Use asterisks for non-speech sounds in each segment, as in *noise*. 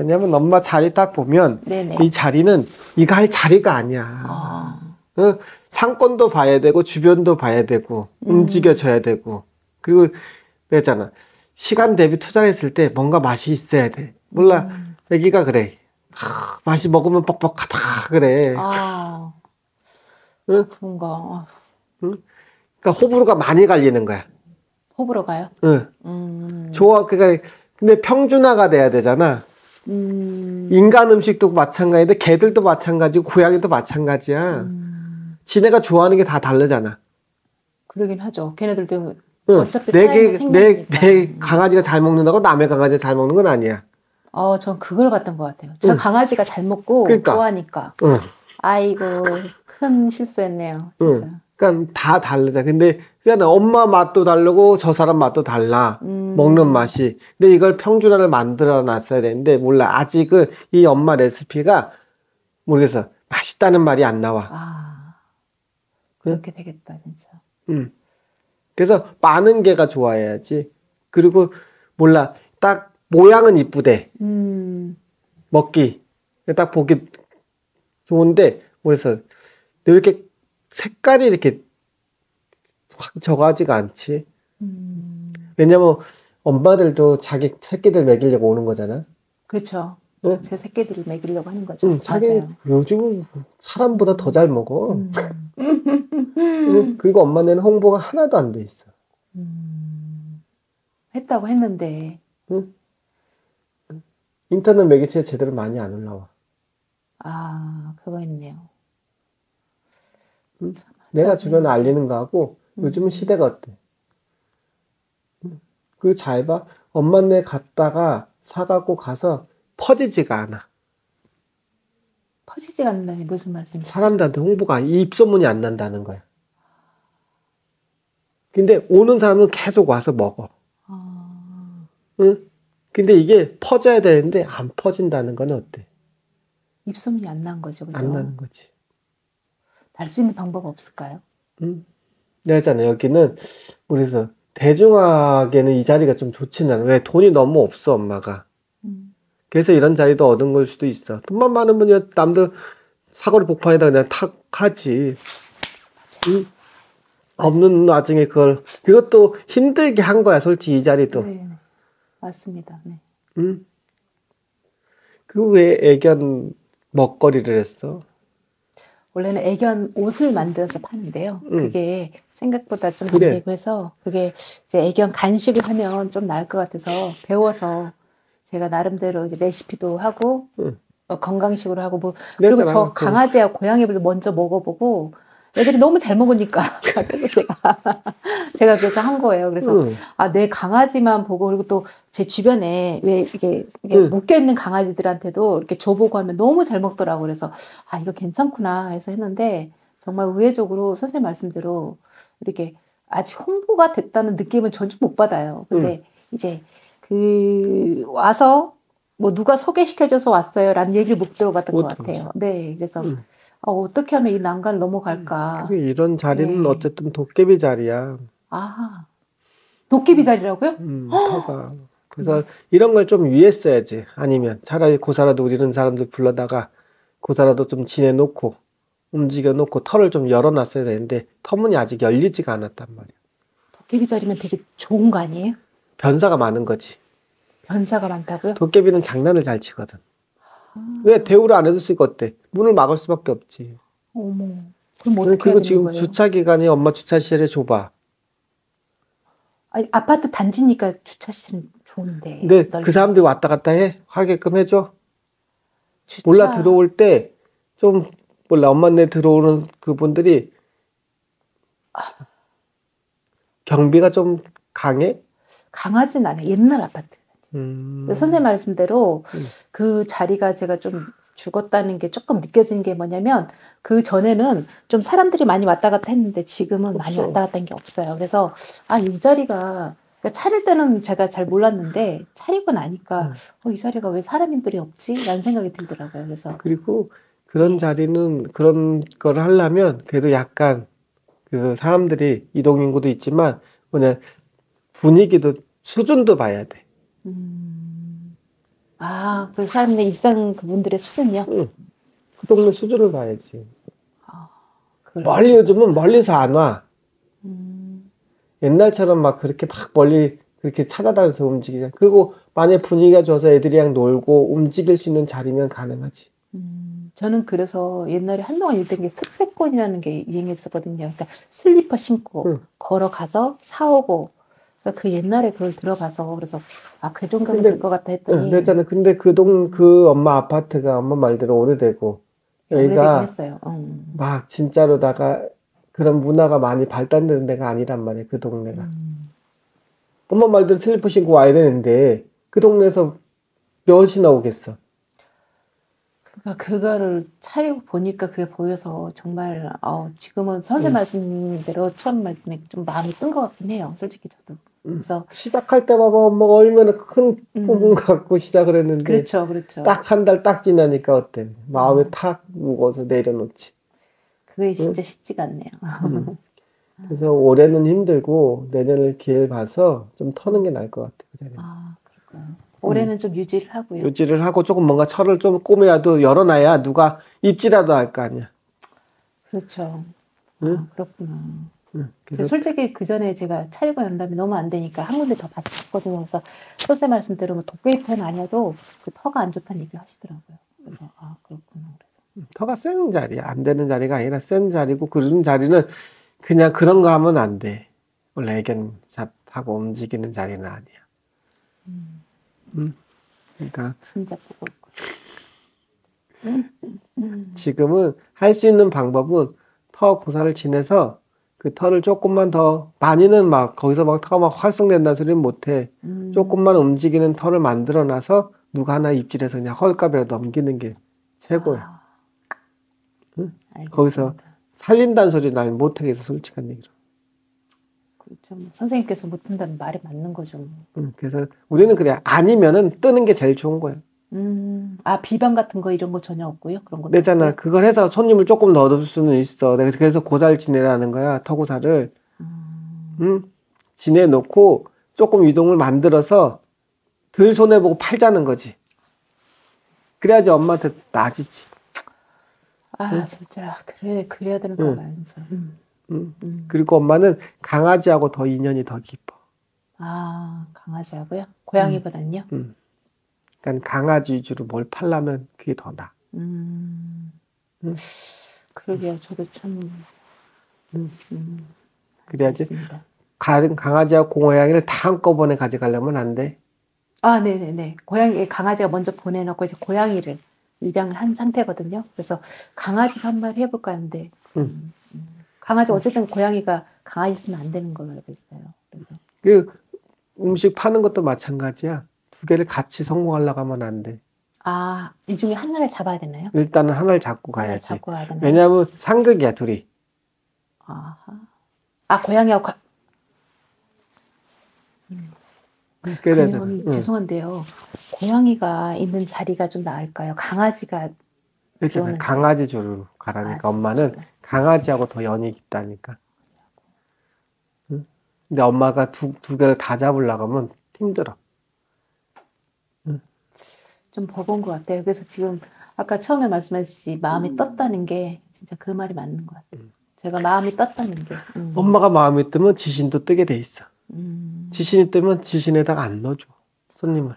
왜냐면 엄마 자리 딱 보면 네네. 이 자리는 이거 할 자리가 아니야. 아, 어, 상권도 봐야 되고 주변도 봐야 되고 음. 움직여져야 되고. 그리고 그랬잖아. 시간 대비 투자했을 때 뭔가 맛이 있어야 돼. 몰라. 음. 애기가 그래. 하, 맛이 먹으면 뻑뻑하다 그래. 아, 응? 뭔가 아, 그러니까 호불호가 많이 갈리는 거야. 호불호 가요? 응. 음, 좋아. 그러니까 근데 평준화가 돼야 되잖아 음, 인간 음식도 마찬가지인데 개들도 마찬가지고 고양이도 마찬가지야 음, 지네가 좋아하는 게 다 다르잖아 그러긴 하죠. 걔네들도 응. 어차피 내, 내. 내 강아지가 잘 먹는다고 남의 강아지가 잘 먹는 건 아니야. 어, 전 그걸 봤던 것 같아요. 저 응. 강아지가 잘 먹고 그러니까. 좋아하니까. 응. 아이고, 큰 실수했네요. 진짜. 그러니까 다 다르잖아. 근데 그냥 엄마 맛도 다르고 저 사람 맛도 달라. 음, 먹는 맛이. 근데 이걸 평준화를 만들어 놨어야 되는데 몰라. 아직은 이 엄마 레시피가 모르겠어. 맛있다는 말이 안 나와. 아, 그렇게 되겠다, 진짜. 음. 그래서 많은 개가 좋아해야지. 그리고 몰라. 딱 모양은 이쁘대. 음, 먹기 딱 보기 좋은데 그래서 이렇게 색깔이 이렇게 확 저가지가 않지 음, 왜냐면 엄마들도 자기 새끼들 먹이려고 오는 거잖아 그렇죠. 응? 제 새끼들을 먹이려고 하는 거죠. 응, 자기 맞아요. 요즘은 사람보다 더 잘 먹어 음, 응, *laughs* 그리고 엄마네는 홍보가 하나도 안 돼 있어 음, 했다고 했는데, 인터넷 매개체에 제대로 많이 안 올라와 아, 그거 있네요. 응? 참, 내가 하다 주변에. 알리는 거하고 음. 요즘은 시대가 어때? 응. 그리고 잘 봐. 엄마네 갔다가 사갖고 가서 퍼지지가 않아. 퍼지지가 않는다니 무슨 말씀이시죠? 사람들한테 홍보가 안- 이 입소문이 안 난다는 거야. 근데 오는 사람은 계속 와서 먹어. 아, 응? 근데 이게 퍼져야 되는데 안 퍼진다는 건 어때? 입소문이 안 난 거죠, 그죠? 안 나는 거지. 날수 있는 방법 없을까요? 응? 내가 했잖아. 여기는 그래서 대중화하게는 이 자리가 좀 좋지는 않아. 왜 돈이 너무 없어 엄마가. 음, 그래서 이런 자리도 얻은 걸 수도 있어. 돈만 많으면 남들 사거리 복판에다 그냥 탁 하지. 응? 없는 와중에 그걸 그것도 힘들게 한 거야 솔직히 이 자리도. 네, 네. 맞습니다. 네. 응? 그왜 애견 먹거리를 했어? 원래는 애견 옷을 만들어서 파는데요. 음. 그게 생각보다 좀 그래. 안 되고 해서 그게 이제 애견 간식을 하면 좀 나을 것 같아서 배워서 제가 나름대로 레시피도 하고 음. 어, 건강식으로 하고 뭐 그리고 그랬잖아. 저 그- 강아지하고 고양이들도 먼저 먹어보고 애들이 너무 잘 먹으니까 *laughs* 그래서 제가 *laughs* 제가 그래서 한 거예요. 그래서 응. 아, 내 강아지만 보고 그리고 또 제 주변에 왜 이게, 이게 응. 묶여 있는 강아지들한테도 이렇게 줘보고 하면 너무 잘 먹더라고. 그래서 아, 이거 괜찮구나 해서 했는데 정말 의외적으로 선생님 말씀대로 이렇게 아직 홍보가 됐다는 느낌은 전혀 못 받아요. 근데 이제 그 와서 뭐 누가 소개시켜줘서 왔어요라는 얘기를 못 들어봤던 못것 같아요. 네, 그래서 응. 어, 어떻게 하면 이 난간을 넘어갈까? 이런 자리는 네. 어쨌든 도깨비 자리야. 아, 도깨비 자리라고요? 음, 터가. 그래서 이런 걸 좀 위에 써야지. 아니면 차라리 고사라도 우리는 사람들 불러다가 고사라도 좀 지내놓고 움직여놓고 털을 좀 열어놨어야 되는데 터문이 아직 열리지가 않았단 말이야. 도깨비 자리면 되게 좋은 거 아니에요? 변사가 많은 거지. 변사가 많다고요? 도깨비는 장난을 잘 치거든. 아, 왜 대우를 안 해줬으니까 어때? 문을 막을 수밖에 없지. 어머. 그럼 어떻게 그리고 지금 거예요? 주차 기간이 엄마 주차 시설에 좁아. 아니, 아파트 단지니까 주차실은 좋은데. 근데 넓- 그 사람들이 왔다 갔다 해 하게끔 해줘. 주차- 몰라 들어올 때 좀 몰라 엄마네 들어오는 그분들이 경비가 좀 강해. 강하진 않아요. 옛날 아파트. 음. 선생님 말씀대로 음. 그 자리가 제가 좀 죽었다는 게 조금 느껴지는 게 뭐냐면 그 전에는 좀 사람들이 많이 왔다 갔다 했는데 지금은 많이 없어. 왔다 갔다 한 게 없어요. 그래서 아 이 자리가 그러니까 차릴 때는 제가 잘 몰랐는데 차리고 나니까 음. 어, 이 자리가 왜 사람들이 없지? 라는 생각이 들더라고요. 그래서 그리고 그런 자리는 그런 걸 하려면 그래도 약간 그래서 사람들이 이동 인구도 있지만 뭐냐 분위기도 수준도 봐야 돼. 음, 아, 그 사람의 일상 그분들의 수준이요? 그 동네 수준을 봐야지. 그걸- 멀리 요즘은 멀리서 안 와. 음, 옛날처럼 막 그렇게 막 멀리 그렇게 찾아다녀서 움직이자. 그리고 만약 분위기가 좋아서 애들이랑 놀고 움직일 수 있는 자리면 가능하지. 음, 저는 그래서 옛날에 한동안 읽던 게 습세권이라는 게 유행했었거든요. 그러니까 슬리퍼 신고 응. 걸어가서 사오고 그러니까 그 옛날에 그걸 들어가서 그래서 아그 정도면 근데- 될것 같다 응, 했더니 그랬잖아. 근데 그 동, 그 엄마 아파트가 엄마 말대로 오래되고 애가 했어요. 음. 막 진짜로다가 그런 문화가 많이 발달된 데가 아니란 말이야. 그 동네가. 음. 엄마 말대로 슬리퍼 신고 와야 되는데 그 동네에서 몇이나 오겠어. 그러니까 그거를 차리고 보니까 그게 보여서 정말 어, 지금은 선생 응. 말씀대로 처음 말씀에 좀 마음이 뜬 것 같긴 해요. 솔직히 저도. 응. 그래서 시작할 때 봐봐 엄마가 얼마나 큰 음. 꿈을 갖고 시작을 했는데 그렇죠, 그렇죠. 딱 한 달 딱 지나니까 어때? 마음에 음. 탁 묵어서 내려놓지. 그게 진짜 쉽지가 않네요. 음. *laughs* 그래서 올해는 힘들고 내년을 기회를 봐서 좀 터는 게 나을 것 같아. 그 자리는. 아, 그럴까요? 올해는 좀 유지를 하고요. 유지를 하고 조금 뭔가 철을 좀 꼬매라도 열어놔야 누가 입지라도 할 거 아니야. 그렇죠. 응? 아, 그렇구나. 응. 저 그래서 솔직히 그 전에 제가 차리고 난 다음에 너무 안 되니까 한 군데 더 봤었거든요. 그래서 선생 말씀 들으면 도깨비편 아니어도 그 터가 안 좋다는 얘기를 하시더라고요. 그래서 아 그렇구나. 그래서 터가 센 자리야. 안 되는 자리가 아니라 센 자리고 그런 자리는 그냥 그런 거 하면 안 돼. 원래 애견 잡하고 움직이는 자리는 아니야. 음, 음. 그러니까 진짜 보고. 지금은 할 수 있는 방법은 터 고사를 지내서 그 털을 조금만 더 많이는 막 거기서 막 터가 막 활성된다는 소리는 못해. 음, 조금만 움직이는 털을 만들어 놔서 누가 하나 입질해서 그냥 헐값에 넘기는 게 최고야. 아, 응? 거기서 살린다는 소리 난 못하겠어 솔직한 얘기로. 그렇죠. 뭐 선생님께서 못한다는 말이 맞는 거죠. 뭐. 응, 그래서 우리는 그래 아니면은 뜨는 게 제일 좋은 거야. 음, 아 비방 같은 거 이런 거 전혀 없고요. 그런 거 내잖아. 그걸 해서 손님을 조금 더 얻을 수는 있어. 내가 그래서 고사를 지내라는 거야. 터고사를. 음, 응? 지내놓고 조금 이동을 만들어서 덜 손해 보고 팔자는 거지. 그래야지 엄마한테 나아지지. 아 진짜 그래 그래야 되는 거 응. 말면서. 음, 응. 음. 그리고 엄마는 강아지하고 더 인연이 더 깊어. 아 강아지하고요. 고양이보다는요. 응. 그러니까 강아지 위주로 뭘 팔라면 그게 더 나. 음, 응. 그러게요. 저도 참. 응. 음, 그래야지. 알겠습니다. 가- 강아지하고 고양이를 다 한꺼번에 가져가려면 안 돼. 아, 네네네. 고양이, 강아지가 먼저 보내놓고 이제 고양이를 입양을 한 상태거든요. 그래서 강아지도 한 마리 해볼까 하는데, 응. 음, 음. 강아지 어쨌든 고양이가 강아지 있으면 안 되는 걸로 알고 있어요. 그래서 그 음식 파는 것도 마찬가지야. 두 개를 같이 성공하려고 하면 안 돼. 아, 이 중에 하나를 잡아야 되나요? 일단은 하나를 잡고 가야지. 잡고 가야 되나요? 왜냐하면 상극이야 둘이. 아하. 아, 고양이하고 가... 그래서 응. 죄송한데요. 고양이가 있는 자리가 좀 나을까요? 강아지가 들어오는 강아지 조로 가라니까 자리. 엄마는. 강아지하고 더 연이 깊다니까. 응? 근데 엄마가 두, 두 개를 다 잡으려고 하면 힘들어. 좀 버거운 것 같아요. 그래서 지금 아까 처음에 말씀하셨듯이 마음이 떴다는 게 진짜 그 말이 맞는 것 같아요. 음. 제가 마음이 떴다는 게. 음. 엄마가 마음에 뜨면 지신도 뜨게 돼 있어. 음. 지신이 뜨면 지신에다가 안 넣어줘. 손님을.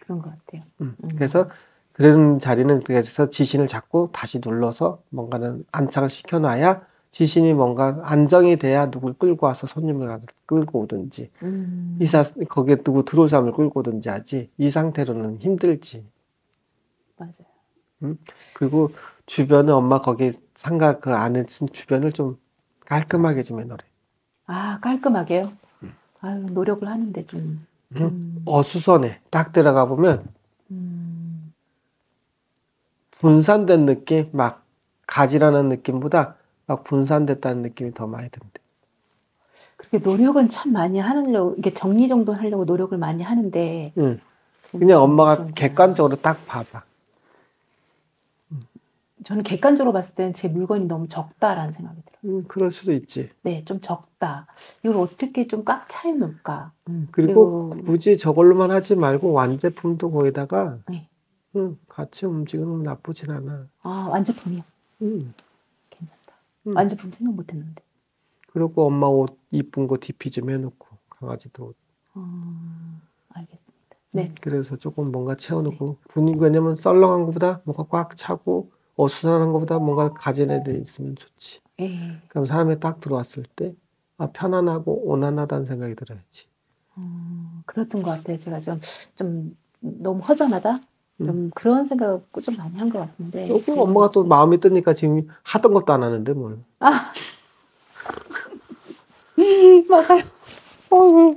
그런 것 같아요. 음. 음. 그래서 그런 자리는 그래서 지신을 잡고 다시 눌러서 뭔가는 안착을 시켜놔야 지신이 뭔가 안정이 돼야 누굴 끌고 와서 손님을 끌고 오든지 음. 이사 거기에 누구 들어올 사람을 끌고 오든지 하지 이 상태로는 힘들지 맞아요. 그리고 주변에 엄마 거기 상가 그 안에 지금 주변을 좀 깔끔하게 좀 해놓으래 아 깔끔하게요. 아유 노력을 하는데 좀. 응? 음. 어수선해 딱 들어가 보면 음. 분산된 느낌 막 가지런한 느낌보다 막 분산됐다는 느낌이 더 많이 든대 그렇게 노력은 참 많이 하려고 이게 정리 정도 하려고 노력을 많이 하는데 응. 그냥 엄마가 좀- 객관적으로 딱 봐봐 저는 객관적으로 봤을 때는 제 물건이 너무 적다라는 생각이 들어요. 음, 그럴 수도 있지. 네, 좀 적다. 이걸 어떻게 좀 꽉 차여 놓을까? 음, 그리고 그리고- 굳이 저걸로만 하지 말고 완제품도 거기다가 네. 음, 같이 움직이면 나쁘진 않아. 아, 완제품이요. 음. 음. 완제품 생각 못 했는데. 그리고 엄마 옷 이쁜 거 DP 좀 해놓고 강아지도 옷. 음, 알겠습니다. 네. 음, 그래서 조금 뭔가 채워놓고 분위기 왜냐면 썰렁한 것보다 뭔가 꽉 차고 어수선한 것보다 뭔가 가진 애들 있으면 좋지. 예. 그럼 사람이 딱 들어왔을 때 아, 편안하고 온화하다는 생각이 들어야지. 음, 그랬던 것 같아요. 제가 좀, 좀 너무 허전하다? 음. 좀 그런 생각을 좀 많이 한 것 같은데. 여기 엄마가 또 마음이 뜨니까 지금 하던 것도 안 하는데 뭘. 아. *laughs* 맞아요. 어,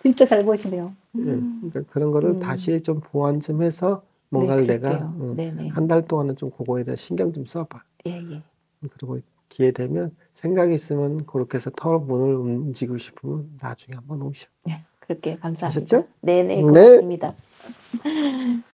진짜 잘 보시네요. 예, 그러니까 그런 거를 음. 다시 좀 보완 좀 해서 뭔가를 네, 내가 그럴게요. 어, 네네. 한달 동안은 좀 그거에 대해 신경 좀 써봐. 예, 예. 그리고 기회 되면 생각이 있으면 그렇게 해서 터 문을 움직이고 싶으면 나중에 한번 오셔. 네, 그렇게 감사합니다. 아셨죠? 네네, 네. 고맙습니다.